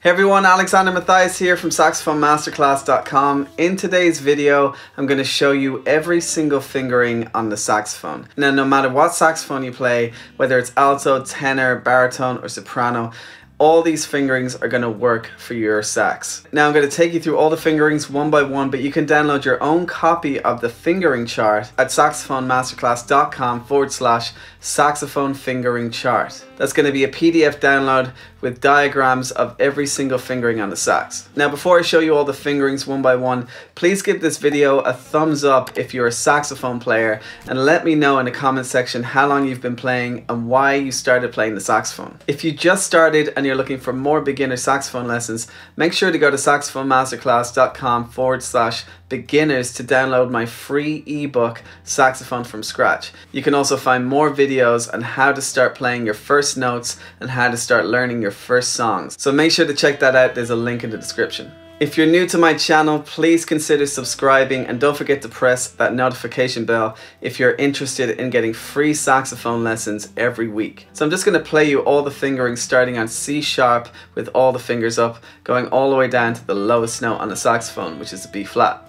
Hey everyone, Alexander Matthias here from saxophonemasterclass.com. In today's video, I'm going to show you every single fingering on the saxophone. Now, no matter what saxophone you play, whether it's alto, tenor, baritone, or soprano, all these fingerings are going to work for your sax. Now I'm going to take you through all the fingerings one by one, but you can download your own copy of the fingering chart at saxophonemasterclass.com forward slash saxophone fingering chart. That's going to be a PDF download with diagrams of every single fingering on the sax. Now before I show you all the fingerings one by one, please give this video a thumbs up if you're a saxophone player and let me know in the comment section how long you've been playing and why you started playing the saxophone. If you just started and you're looking for more beginner saxophone lessons, make sure to go to saxophonemasterclass.com forward slash beginners to download my free ebook, Saxophone from Scratch. You can also find more videos on how to start playing your first notes and how to start learning your first songs. So make sure to check that out, there's a link in the description. If you're new to my channel, please consider subscribing and don't forget to press that notification bell if you're interested in getting free saxophone lessons every week. So I'm just going to play you all the fingering starting on C sharp with all the fingers up, going all the way down to the lowest note on the saxophone, which is the B flat.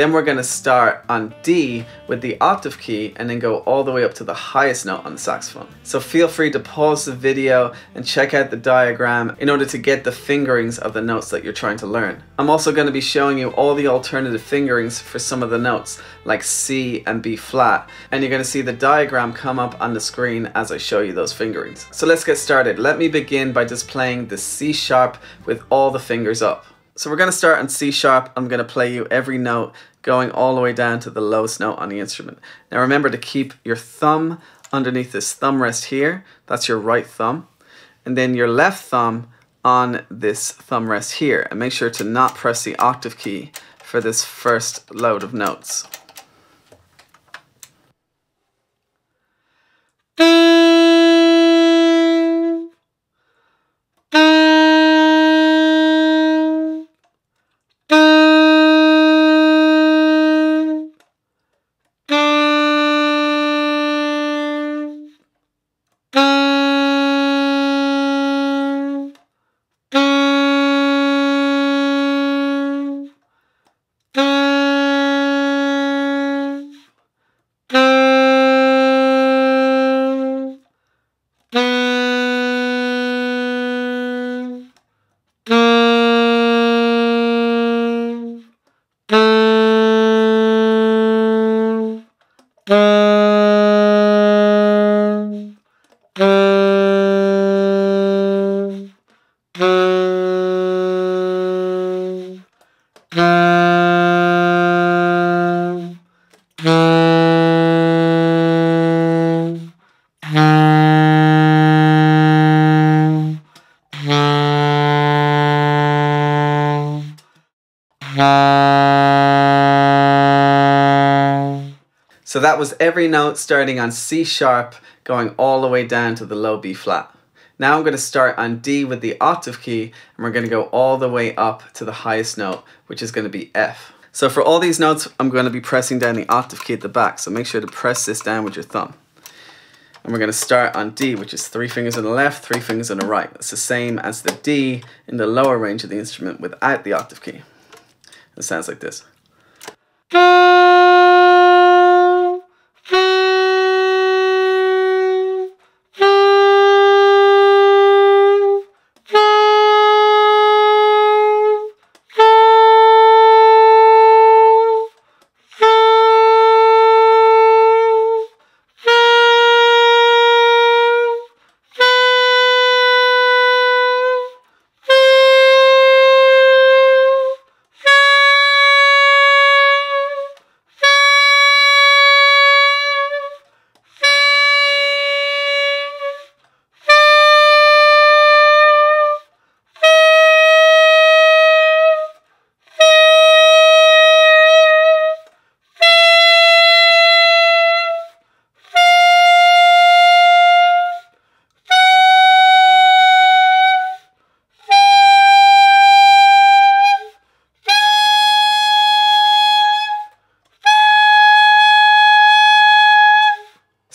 Then we're going to start on D with the octave key and then go all the way up to the highest note on the saxophone. So feel free to pause the video and check out the diagram in order to get the fingerings of the notes that you're trying to learn. I'm also going to be showing you all the alternative fingerings for some of the notes like C and B flat and you're going to see the diagram come up on the screen as I show you those fingerings. So let's get started. Let me begin by just playing the C sharp with all the fingers up. So we're going to start on C sharp. I'm going to play you every note going all the way down to the lowest note on the instrument. Now remember to keep your thumb underneath this thumb rest here. That's your right thumb. And then your left thumb on this thumb rest here. And make sure to not press the octave key for this first load of notes. So that was every note starting on C sharp, going all the way down to the low B flat. Now I'm going to start on D with the octave key, and we're going to go all the way up to the highest note, which is going to be F. So for all these notes, I'm going to be pressing down the octave key at the back, so make sure to press this down with your thumb. And we're going to start on D, which is three fingers on the left, three fingers on the right. It's the same as the D in the lower range of the instrument without the octave key. It sounds like this.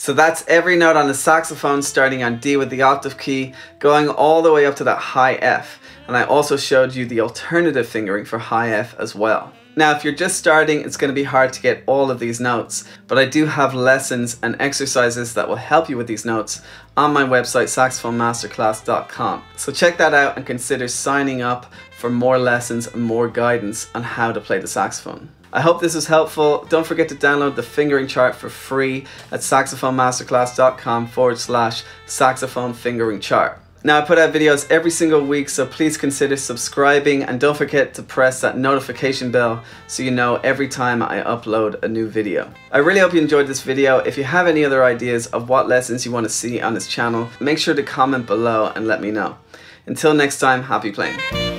So that's every note on the saxophone starting on D with the octave key, going all the way up to that high F. And I also showed you the alternative fingering for high F as well. Now, if you're just starting, it's going to be hard to get all of these notes, but I do have lessons and exercises that will help you with these notes on my website, saxophonemasterclass.com. So check that out and consider signing up for more lessons and more guidance on how to play the saxophone. I hope this was helpful. Don't forget to download the fingering chart for free at saxophonemasterclass.com forward slash saxophone fingering chart. Now I put out videos every single week so please consider subscribing and don't forget to press that notification bell so you know every time I upload a new video. I really hope you enjoyed this video. If you have any other ideas of what lessons you want to see on this channel, make sure to comment below and let me know. Until next time, happy playing.